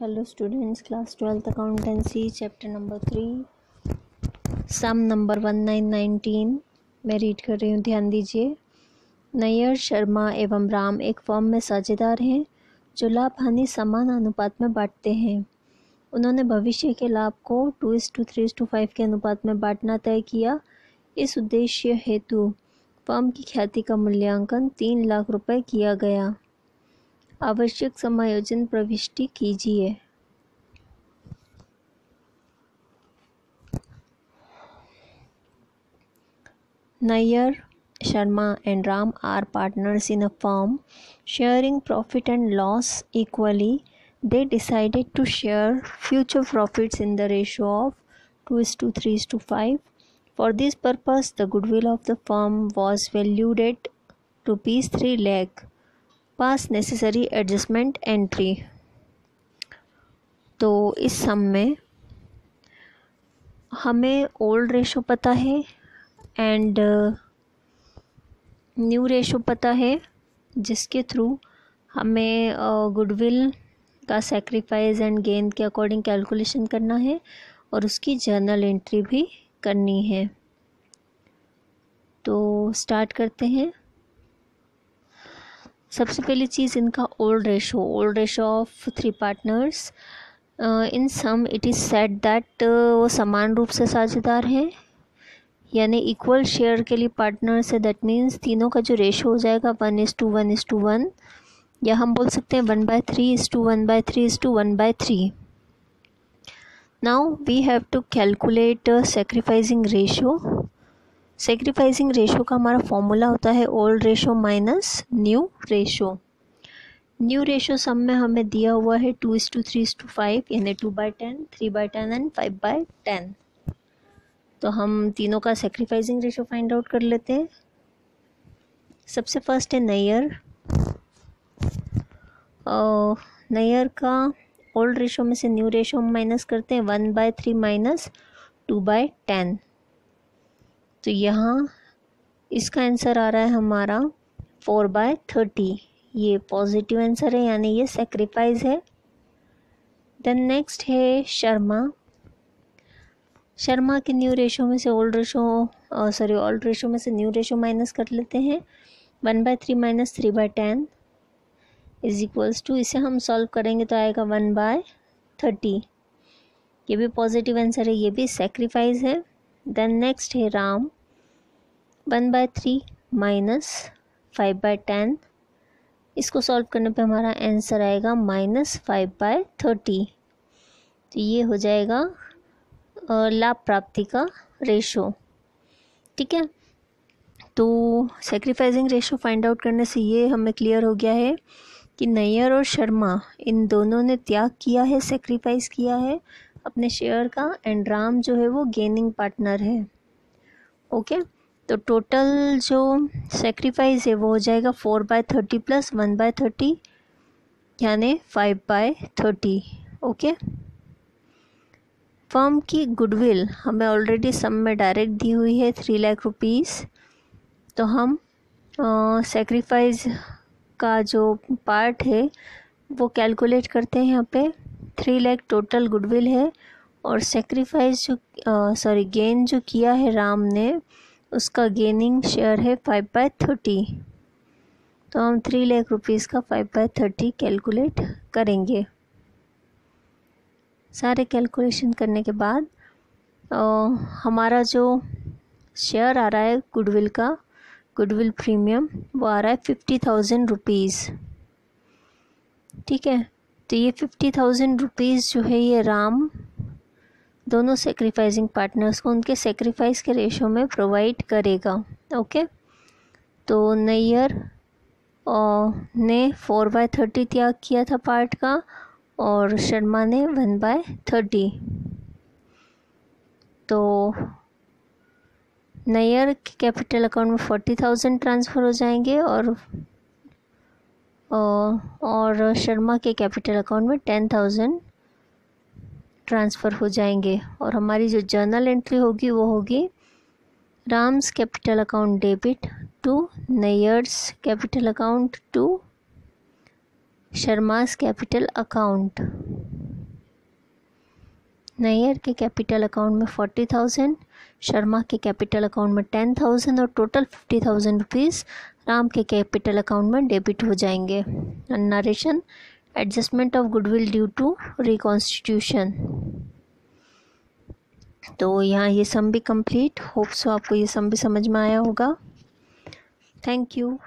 Hello students class twelfth accountancy chapter number three sum number one nine nineteen मैं read कर रही हूँ, ध्यान दीजिए। नैयर शर्मा एवं राम एक फॉर्म में साझेदार हैं, जो लाभ हानि समान अनुपात में बांटते हैं। उन्होंने भविष्य के लाभ को to is to three to five के अनुपात में बांटना तय किया। इस उद्देश्य हेतु फॉर्म की ख्याति का मूल्यांकन तीन लाख रुपए किया गया। आवश्यक समायोजन प्रविष्टि कीजिए। Nair Sharma and Ram are partners in a form sharing profit and loss equally. They decided to share future profits in the ratio of two is to three is to five for this purpose the goodwill of the firm was valued to piece three lakh pass necessary adjustment entry तो इस सम में हमें old ratio पता है and new ratio पता है, जिसके through हमें गुडविल का सेक्रीफाइस एंड गेंद के अकॉर्डिंग कैलकुलेशन करना है और उसकी जर्नल एंट्री भी करनी है। तो स्टार्ट करते हैं। सबसे पहली चीज़ इनका old ratio old ratio of three partners in sum it is said that वो समान रूप से साझेदार हैं। यानी इक्वल शेयर के लिए पार्टनर्स है दैट मीन्स तीनों का जो रेशो हो जाएगा one is to one is to one या हम बोल सकते हैं one by three is to one by three is to one by three now we have to calculate sacrificing ratio sacrificing ratio का हमारा फॉर्मूला होता है old ratio minus new ratio new ratio सब में हमें दिया हुआ है two is to three is to five यानी two by ten three by ten and five by ten तो हम तीनों का सेक्रीफाइसिंग रेशो फाइंड आउट कर लेते हैं। सबसे फ़र्स्ट है नैयर नैयर का ओल्ड रेशो में से न्यू रेशो हम माइनस करते हैं one by three minus two by ten तो यहाँ इसका आंसर आ रहा है हमारा फोर बाय थर्टी ये पॉजिटिव आंसर है, यानी ये सेक्रीफाइस है। देन नेक्स्ट है शर्मा। शर्मा के न्यू रेशो में से old ratio sorry old ratio में से न्यू रेशो माइनस कर लेते हैं। One by three minus three by ten is equals to इसे हम सॉल्व करेंगे तो आएगा वन बाय थर्टी ये भी पॉजिटिव आंसर है, ये भी सेक्रीफाइस है। देन नेक्स्ट है Ram. One by three minus five by ten. इसको सॉल्व करने पे हमारा आंसर आएगा माइनस फाइव बाय थर्टी। तो ये हो जाएगा लाभ प्राप्ति का रेशो ठीक है? तो सेक्रीफाइसिंग रेशो फाइंड आउट करने से ये हमें क्लियर हो गया है कि नैयर और शर्मा, इन दोनों ने त्याग किया है सेक्रीफाइस किया है अपने शेयर का एंड राम जो है वो गेनिंग पार्टनर है। ओके तो टोटल जो सेक्रीफाइस है वो हो जाएगा four by thirty plus one by thirty यानी five by thirty okay firm की गुडविल हमें ऑलरेडी सम में डायरेक्ट दी हुई है थ्री लाख रुपीज़ तो हम सेक्रीफाइस का जो पार्ट है वो कैलकुलेट करते हैं यहाँ पे। थ्री लाख टोटल गुडविल है और सेक्रीफाइस जो सॉरी गेन जो किया है राम ने उसका गेनिंग शेयर है फाइव बाय थर्टी तो हम थ्री लाख रुपीज़ का फाइव बाय थर्टी कैलकुलेट करेंगे। सारे कैलकुलेशन करने के बाद आ, हमारा जो शेयर आ रहा है गुडविल का गुडविल प्रीमियम वो आ रहा है फिफ्टी थाउज़ेंड रुपीज़ ठीक है? तो ये फिफ्टी थाउज़ेंड रुपीज़ जो है ये राम दोनों सेक्रीफाइसिंग पार्टनर्स को उनके सेक्रीफाइस के रेशो में प्रोवाइड करेगा ओके तो नैयर ने फोर बाय थर्टी त्याग किया था पार्ट का और शर्मा ने वन बाय थर्टी तो नैयर के कैपिटल अकाउंट में फोर्टी थाउज़ेंड ट्रांसफ़र हो जाएँगे और और शर्मा के कैपिटल अकाउंट में टेन थाउज़ेंड ट्रांसफ़र हो जाएँगे और हमारी जो जर्नल एंट्री होगी, वो होगी Ram's capital account debit to Nayyar's capital account to Sharma's capital account. Nayyar के कैपिटल अकाउंट में फोर्टी थाउज़ेंड, शर्मा के कैपिटल अकाउंट में टेन थाउज़ेंड और total fifty thousand rupees Ram के कैपिटल अकाउंट में डेबिट हो जाएँगे। Narration, adjustment of goodwill due to reconstitution. तो यहाँ ये सम भी कंप्लीट होप सो आपको ये सम भी समझ में आया होगा. Thank you